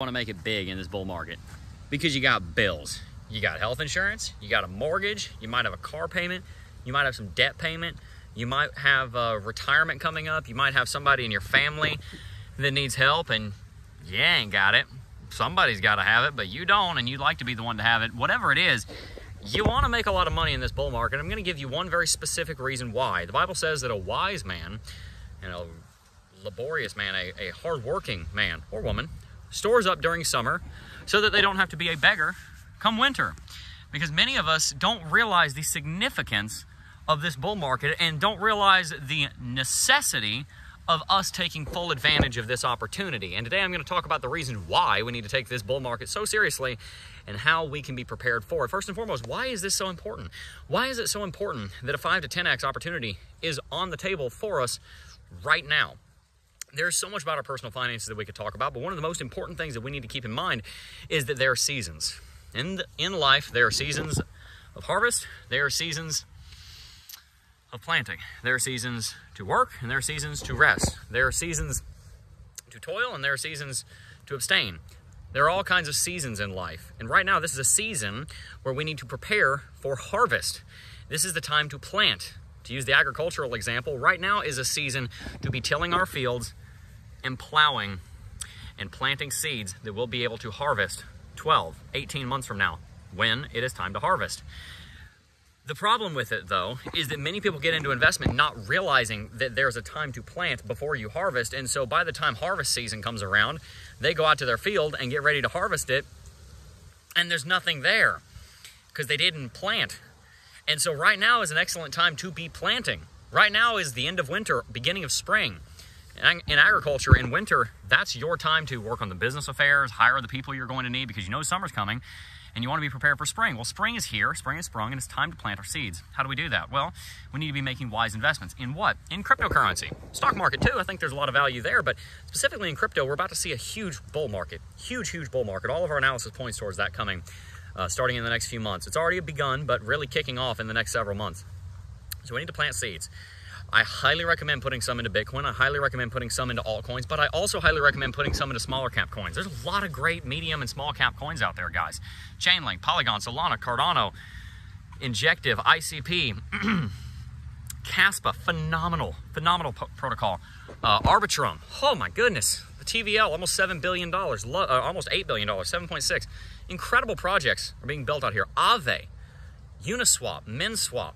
want to make it big in this bull market because you got bills. You got health insurance, you got a mortgage, you might have a car payment, you might have some debt payment, you might have retirement coming up, you might have somebody in your family that needs help and you ain't got it. Somebody's got to have it, but you don't and you'd like to be the one to have it. Whatever it is, you want to make a lot of money in this bull market. I'm going to give you one very specific reason why. The Bible says that a wise man and a laborious man, a, a hardworking man or woman, stores up during summer so that they don't have to be a beggar come winter. Because many of us don't realize the significance of this bull market and don't realize the necessity of us taking full advantage of this opportunity. And today I'm going to talk about the reason why we need to take this bull market so seriously and how we can be prepared for it. First and foremost, why is this so important? Why is it so important that a 5 to 10x opportunity is on the table for us right now? There's so much about our personal finances that we could talk about, but one of the most important things that we need to keep in mind is that there are seasons. In, the, in life, there are seasons of harvest, there are seasons of planting, there are seasons to work, and there are seasons to rest. There are seasons to toil, and there are seasons to abstain. There are all kinds of seasons in life. And right now, this is a season where we need to prepare for harvest. This is the time to plant. To use the agricultural example, right now is a season to be tilling our fields and plowing and planting seeds that we'll be able to harvest 12, 18 months from now when it is time to harvest. The problem with it, though, is that many people get into investment not realizing that there's a time to plant before you harvest. And so by the time harvest season comes around, they go out to their field and get ready to harvest it, and there's nothing there because they didn't plant. And so right now is an excellent time to be planting. Right now is the end of winter, beginning of spring in agriculture in winter, that's your time to work on the business affairs, hire the people you're going to need because you know summer's coming and you want to be prepared for spring. Well, spring is here, spring has sprung, and it's time to plant our seeds. How do we do that? Well, we need to be making wise investments. In what? In cryptocurrency. Stock market too, I think there's a lot of value there, but specifically in crypto, we're about to see a huge bull market. Huge, huge bull market. All of our analysis points towards that coming uh, starting in the next few months. It's already begun, but really kicking off in the next several months. So we need to plant seeds. I highly recommend putting some into Bitcoin. I highly recommend putting some into altcoins, but I also highly recommend putting some into smaller cap coins. There's a lot of great medium and small cap coins out there, guys. Chainlink, Polygon, Solana, Cardano, Injective, ICP, Kaspa, phenomenal, phenomenal protocol. Uh, Arbitrum, oh my goodness. The TVL, almost $7 billion, uh, almost $8 billion, 7.6. Incredible projects are being built out here. Aave, Uniswap, MinSwap.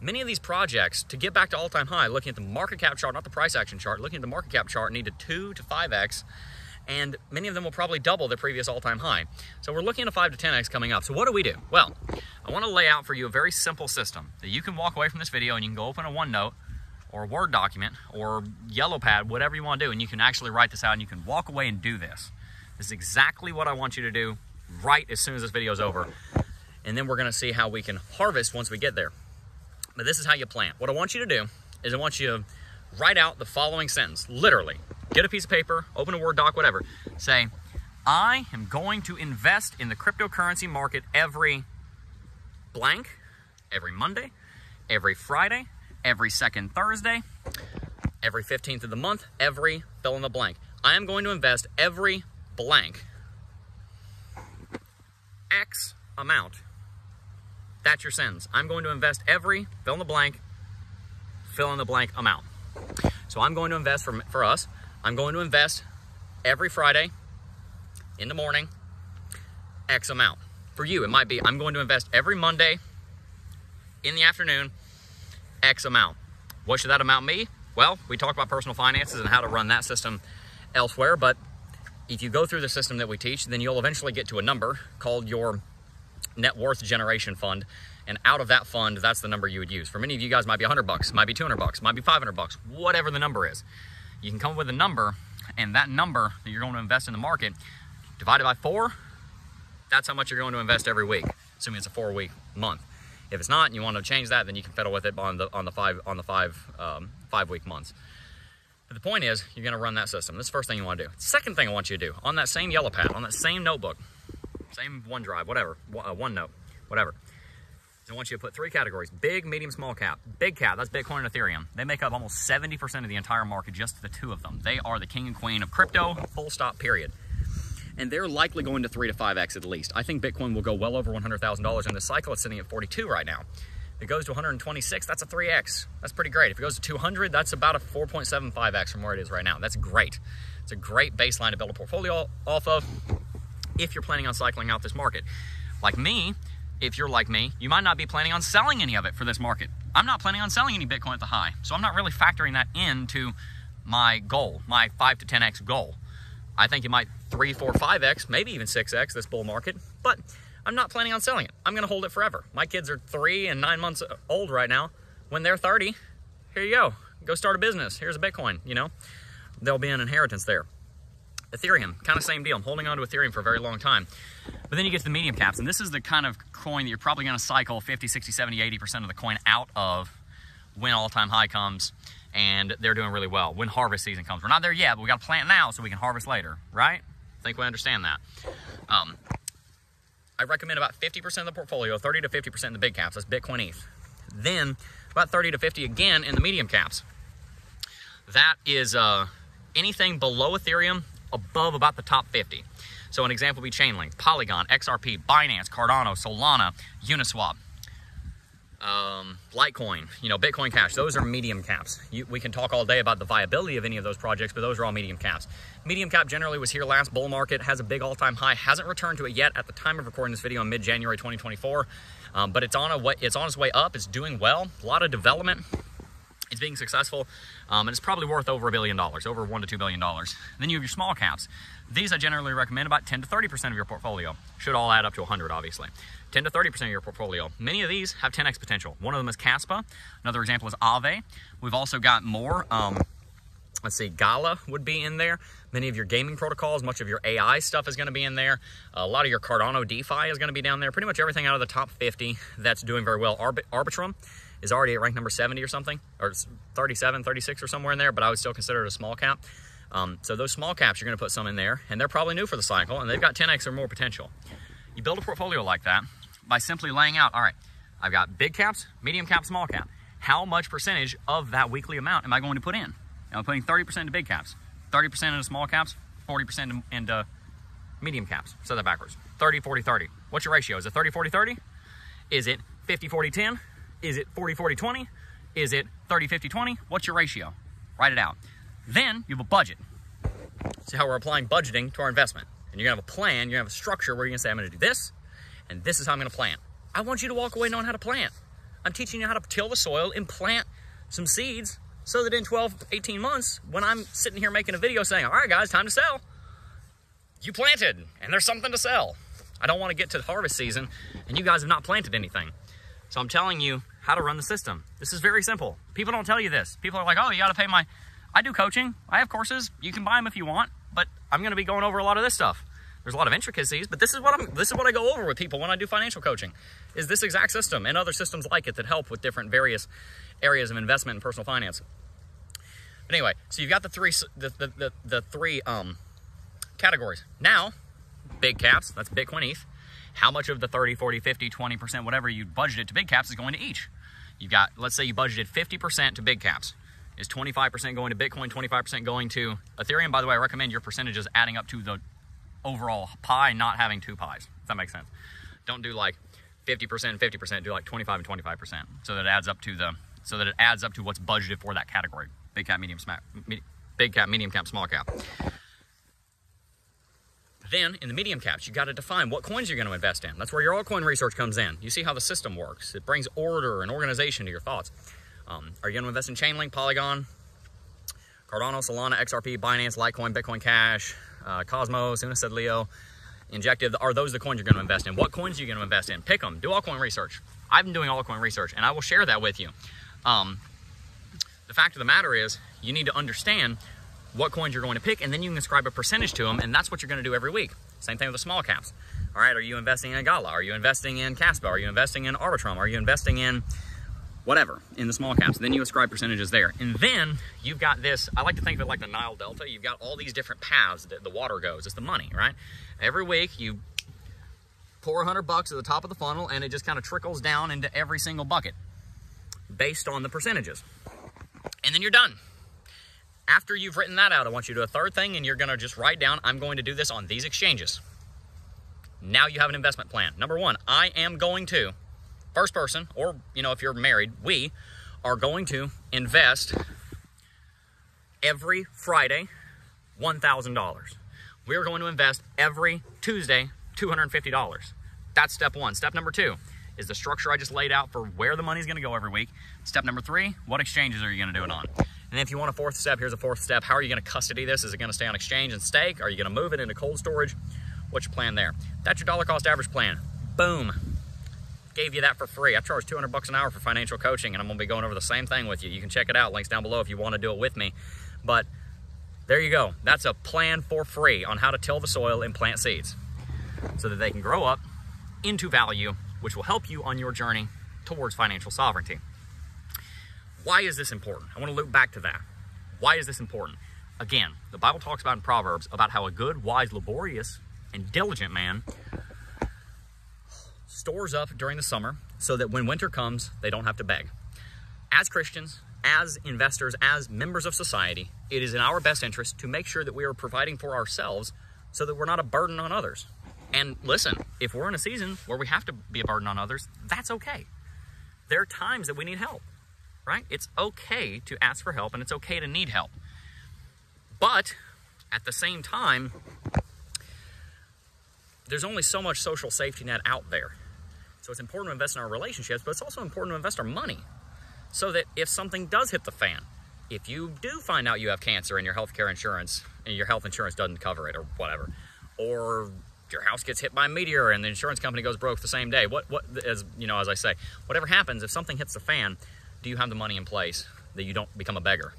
Many of these projects, to get back to all-time high, looking at the market cap chart, not the price action chart, looking at the market cap chart, need needed 2 to 5x, and many of them will probably double their previous all-time high. So we're looking at a 5 to 10x coming up. So what do we do? Well, I want to lay out for you a very simple system that you can walk away from this video and you can go open a OneNote or a Word document or Yellow Pad, whatever you want to do, and you can actually write this out and you can walk away and do this. This is exactly what I want you to do right as soon as this video is over. And then we're going to see how we can harvest once we get there. But this is how you plant. What I want you to do is I want you to write out the following sentence, literally. Get a piece of paper, open a Word doc, whatever. Say, I am going to invest in the cryptocurrency market every blank, every Monday, every Friday, every second Thursday, every 15th of the month, every fill in the blank. I am going to invest every blank X amount that's your sentence. I'm going to invest every fill in the blank, fill in the blank amount. So I'm going to invest for, for us, I'm going to invest every Friday in the morning, X amount. For you, it might be I'm going to invest every Monday in the afternoon, X amount. What should that amount be? Well, we talked about personal finances and how to run that system elsewhere, but if you go through the system that we teach, then you'll eventually get to a number called your net worth generation fund. And out of that fund, that's the number you would use. For many of you guys, might be 100 bucks, might be 200 bucks, might be 500 bucks, whatever the number is. You can come up with a number, and that number that you're going to invest in the market, divided by four, that's how much you're going to invest every week, assuming it's a four-week month. If it's not, and you want to change that, then you can fiddle with it on the on the five on the five um, five week months. But the point is, you're going to run that system. This is the first thing you want to do. Second thing I want you to do on that same yellow pad, on that same notebook, same OneDrive, whatever, uh, OneNote, whatever. I want you to put three categories, big, medium, small cap. Big cap, that's Bitcoin and Ethereum. They make up almost 70% of the entire market, just the two of them. They are the king and queen of crypto, full stop, period. and they're likely going to three to five X at least. I think Bitcoin will go well over $100,000 in the cycle. It's sitting at 42 right now. If it goes to 126, that's a 3x. That's pretty great. If it goes to 200, that's about a 4.75x from where it is right now. That's great. It's a great baseline to build a portfolio off of if you're planning on cycling out this market. Like me, if you're like me, you might not be planning on selling any of it for this market. I'm not planning on selling any Bitcoin at the high. So I'm not really factoring that into my goal, my 5 to 10x goal. I think it might 3, 4, 5x, maybe even 6x this bull market, but I'm not planning on selling it. I'm going to hold it forever. My kids are three and nine months old right now. When they're 30, here you go. Go start a business. Here's a Bitcoin, you know? There'll be an inheritance there. Ethereum, kind of same deal. I'm holding on to Ethereum for a very long time. But then you get to the medium caps, and this is the kind of coin that you're probably going to cycle 50, 60, 70, 80% of the coin out of when all-time high comes, and they're doing really well. When harvest season comes. We're not there yet, but we got to plant now so we can harvest later, right? I think we understand that. Um, I recommend about 50% of the portfolio, 30 to 50% in the big caps. That's Bitcoin ETH. Then about 30 to 50 again in the medium caps. That is uh, anything below Ethereum, above about the top 50. So an example would be Chainlink, Polygon, XRP, Binance, Cardano, Solana, Uniswap, um, Litecoin, you know, Bitcoin Cash. Those are medium caps. You, we can talk all day about the viability of any of those projects, but those are all medium caps. Medium cap generally was here last bull market, has a big all-time high, hasn't returned to it yet at the time of recording this video in mid-January 2024, um, but it's on a it's on its way up. It's doing well. A lot of development. Being successful, um, and it's probably worth over a billion dollars, over one to two billion dollars. Then you have your small caps. These I generally recommend about 10 to 30% of your portfolio. Should all add up to 100, obviously. 10 to 30% of your portfolio. Many of these have 10x potential. One of them is Kaspa. Another example is Aave. We've also got more. Um, let's see, Gala would be in there. Many of your gaming protocols, much of your AI stuff is going to be in there. A lot of your Cardano DeFi is going to be down there. Pretty much everything out of the top 50 that's doing very well. Arbit Arbitrum is already at rank number 70 or something, or 37, 36 or somewhere in there, but I would still consider it a small cap. Um, so those small caps, you're going to put some in there, and they're probably new for the cycle, and they've got 10x or more potential. You build a portfolio like that by simply laying out, all right, I've got big caps, medium cap, small cap. How much percentage of that weekly amount am I going to put in? I'm putting 30% into big caps, 30% into small caps, 40% into medium caps. Set that backwards. 30, 40, 30. What's your ratio? Is it 30, 40, 30? Is it 50, 40, 10? Is it 40, 40, 20? Is it 30, 50, 20? What's your ratio? Write it out. Then you have a budget. See how we're applying budgeting to our investment. And you're gonna have a plan, you're gonna have a structure where you're gonna say, I'm gonna do this, and this is how I'm gonna plant. I want you to walk away knowing how to plant. I'm teaching you how to till the soil and plant some seeds so that in 12, 18 months, when I'm sitting here making a video saying, all right, guys, time to sell, you planted and there's something to sell. I don't want to get to the harvest season and you guys have not planted anything. So I'm telling you how to run the system. This is very simple. People don't tell you this. People are like, oh, you got to pay my. I do coaching. I have courses. You can buy them if you want, but I'm to be going over a lot of this stuff. There's a lot of intricacies, but this is what I'm. This is what I go over with people when I do financial coaching. Is this exact system and other systems like it that help with different various areas of investment and personal finance. But anyway, so you've got the three the the, the, the three um categories. Now, big caps. That's Bitcoin, ETH how much of the 30, 40, 50, 20%, whatever you budgeted to big caps is going to each. You've got, let's say you budgeted 50% to big caps. Is 25% going to Bitcoin, 25% going to Ethereum? By the way, I recommend your percentages adding up to the overall pie, not having two pies, if that makes sense. Don't do like 50%, 50%, do like 25 and 25%. So that it adds up to the, so that it adds up to what's budgeted for that category. Big cap, medium, smack, big cap, medium cap, small cap. Then in the medium caps, you got to define what coins you're going to invest in. That's where your altcoin research comes in. You see how the system works. It brings order and organization to your thoughts. Um, are you going to invest in Chainlink, Polygon, Cardano, Solana, XRP, Binance, Litecoin, Bitcoin Cash, uh, Cosmos, Unus Sed Leo, Injective? Are those the coins you're going to invest in? What coins are you going to invest in? Pick them. Do altcoin research. I've been doing altcoin research, and I will share that with you. Um, the fact of the matter is, you need to understand what coins you're going to pick, and then you can ascribe a percentage to them, and that's what you're going to do every week. Same thing with the small caps. All right, are you investing in Gala? Are you investing in Kaspa? Are you investing in Arbitrum? Are you investing in whatever in the small caps? Then you ascribe percentages there. And then you've got this, I like to think of it like the Nile Delta. You've got all these different paths that the water goes. It's the money, right? Every week you pour 100 bucks at the top of the funnel and it just kind of trickles down into every single bucket based on the percentages. And then you're done After you've written that out, I want you to do a third thing and you're to just write down, I'm going to do this on these exchanges. Now you have an investment plan. Number one, I am going to, first person, or, you know, if you're married, we are going to invest every Friday $1,000. We're going to invest every Tuesday $250. That's step one. Step number two is the structure I just laid out for where the money's gonna go every week. Step number three, what exchanges are you gonna do it on? And if you want a fourth step, here's a fourth step. How are you gonna custody this? Is it gonna stay on exchange and stake? Are you gonna move it into cold storage? What's your plan there? That's your dollar cost average plan. Boom. Gave you that for free. I charge 200 bucks an hour for financial coaching and I'm gonna be going over the same thing with you. You can check it out, links down below if you wanna do it with me. But there you go. That's a plan for free on how to till the soil and plant seeds so that they can grow up into value, which will help you on your journey towards financial sovereignty. Why is this important? I want to loop back to that. Why is this important? Again, the Bible talks about in Proverbs about how a good, wise, laborious, and diligent man stores up during the summer so that when winter comes, they don't have to beg. As Christians, as investors, as members of society, it is in our best interest to make sure that we are providing for ourselves so that we're not a burden on others. And listen, if we're in a season where we have to be a burden on others, that's okay. There are times that we need help, right? It's okay to ask for help and it's okay to need help. But at the same time, there's only so much social safety net out there. So it's important to invest in our relationships, but it's also important to invest our money so that if something does hit the fan, if you do find out you have cancer and your health care insurance and your health insurance doesn't cover it or whatever, or your house gets hit by a meteor and the insurance company goes broke the same day. What, what, as you know, as I say, whatever happens, if something hits the fan, do you have the money in place that you don't become a beggar?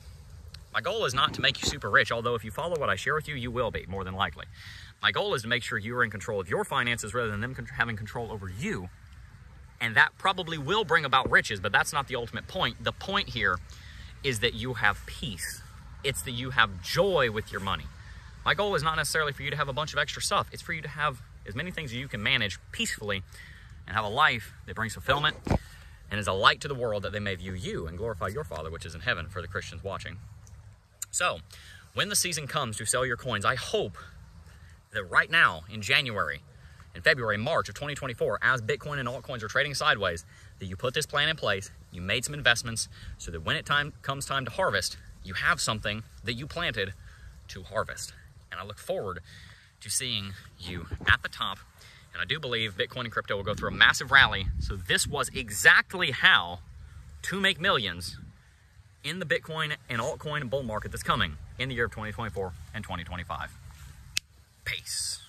My goal is not to make you super rich, although if you follow what I share with you, you will be, more than likely. My goal is to make sure you are in control of your finances rather than them having control over you. And that probably will bring about riches, but that's not the ultimate point. The point here is that you have peace. It's that you have joy with your money. My goal is not necessarily for you to have a bunch of extra stuff. It's for you to have as many things as you can manage peacefully and have a life that brings fulfillment and is a light to the world that they may view you and glorify your Father which is in heaven for the Christians watching. So, when the season comes to sell your coins, I hope that right now in January, in February, March of 2024, as Bitcoin and altcoins are trading sideways, that you put this plan in place, you made some investments, so that when it time comes time to harvest, you have something that you planted to harvest and I look forward to seeing you at the top. And I do believe Bitcoin and crypto will go through a massive rally. So this was exactly how to make millions in the Bitcoin and altcoin bull market that's coming in the year of 2024 and 2025. Peace.